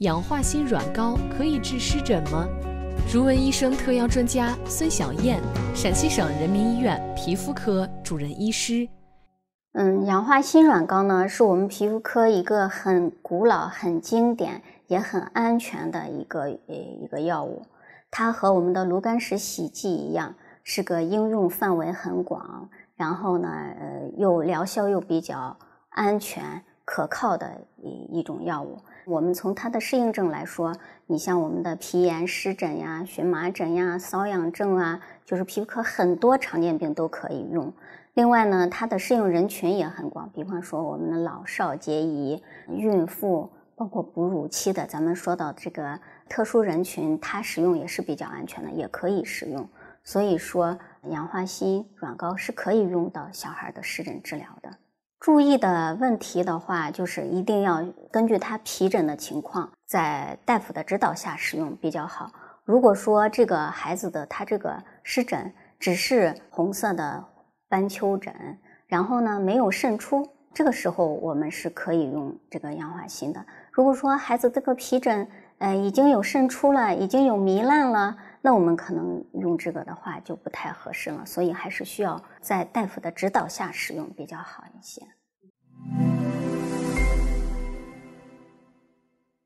氧化锌软膏可以治湿疹吗？如文医生特邀专家孙晓燕，陕西省人民医院皮肤科主任医师。嗯，氧化锌软膏呢，是我们皮肤科一个很古老、很经典、也很安全的一个呃一个药物。它和我们的炉甘石洗剂一样，是个应用范围很广，然后呢，呃，又疗效又比较安全可靠的一一种药物。我们从它的适应症来说，你像我们的皮炎、湿疹呀、荨麻疹呀、瘙痒症啊，就是皮肤科很多常见病都可以用。另外呢，它的适用人群也很广，比方说我们的老少皆宜、孕妇，包括哺乳期的，咱们说到这个特殊人群，它使用也是比较安全的，也可以使用。所以说，氧化锌软膏是可以用到小孩的湿疹治疗的。注意的问题的话，就是一定要根据他皮疹的情况，在大夫的指导下使用比较好。如果说这个孩子的他这个湿疹只是红色的斑丘疹，然后呢没有渗出，这个时候我们是可以用这个氧化锌的。如果说孩子这个皮疹，呃已经有渗出了，已经有糜烂了，那我们可能用这个的话就不太合适了。所以还是需要在大夫的指导下使用比较好一些。Thank you.